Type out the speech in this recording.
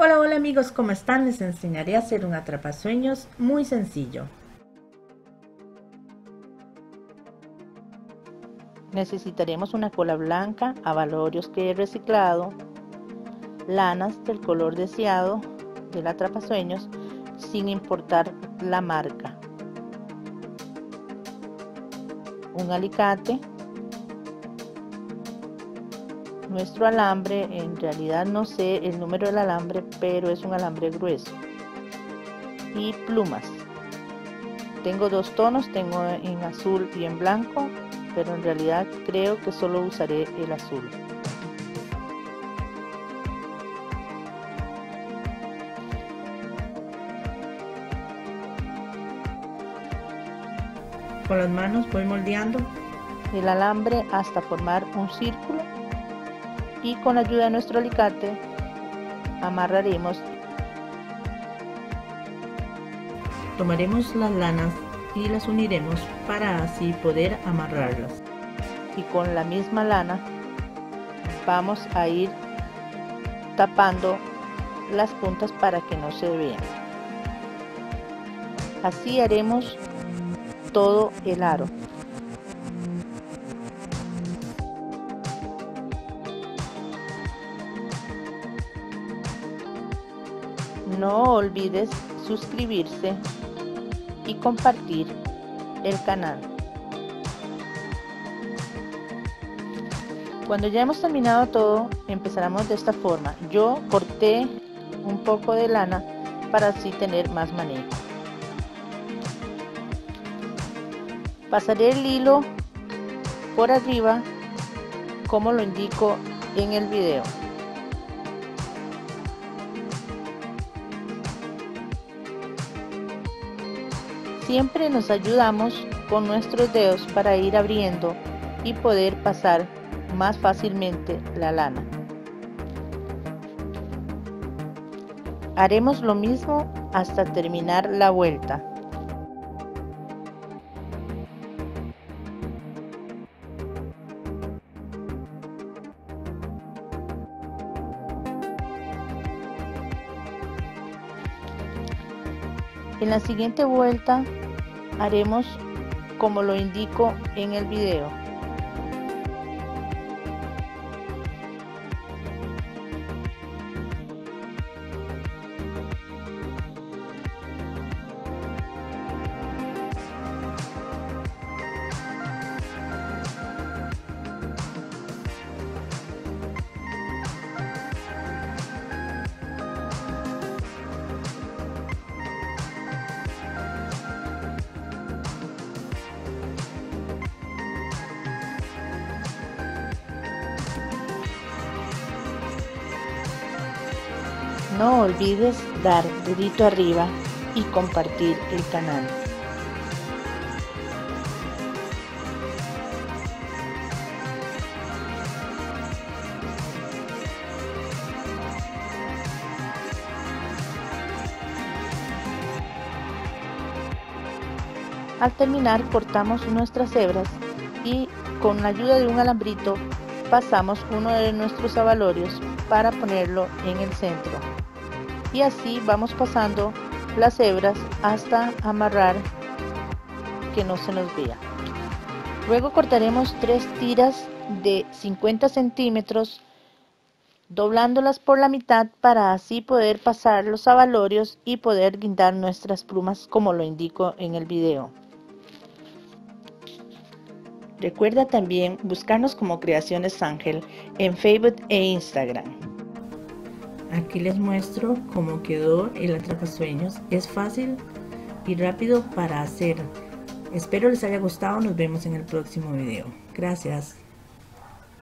Hola, hola amigos, ¿cómo están? Les enseñaré a hacer un atrapasueños muy sencillo. Necesitaremos una cola blanca, abalorios que he reciclado, lanas del color deseado del atrapasueños sin importar la marca, un alicate, nuestro alambre, en realidad no sé el número del alambre, pero es un alambre grueso. Y plumas. Tengo dos tonos, tengo en azul y en blanco, pero en realidad creo que solo usaré el azul. Con las manos voy moldeando el alambre hasta formar un círculo y con la ayuda de nuestro alicate amarraremos. Tomaremos las lanas y las uniremos para así poder amarrarlas. Y con la misma lana vamos a ir tapando las puntas para que no se vean. Así haremos todo el aro. No olvides suscribirse y compartir el canal. Cuando ya hemos terminado todo, empezaremos de esta forma. Yo corté un poco de lana para así tener más manejo. Pasaré el hilo por arriba como lo indico en el video. Siempre nos ayudamos con nuestros dedos para ir abriendo y poder pasar más fácilmente la lana. Haremos lo mismo hasta terminar la vuelta. En la siguiente vuelta haremos como lo indico en el video. No olvides dar dedito arriba y compartir el canal. Al terminar cortamos nuestras hebras y con la ayuda de un alambrito pasamos uno de nuestros abalorios para ponerlo en el centro y así vamos pasando las hebras hasta amarrar que no se nos vea luego cortaremos tres tiras de 50 centímetros doblándolas por la mitad para así poder pasar los abalorios y poder guindar nuestras plumas como lo indico en el video Recuerda también buscarnos como Creaciones Ángel en Facebook e Instagram. Aquí les muestro cómo quedó el atrapasueños. Es fácil y rápido para hacer. Espero les haya gustado. Nos vemos en el próximo video. Gracias.